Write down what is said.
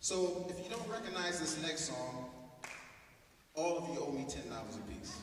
So if you don't recognize this next song, all of you owe me $10 a piece.